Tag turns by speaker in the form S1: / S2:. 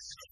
S1: Thanks.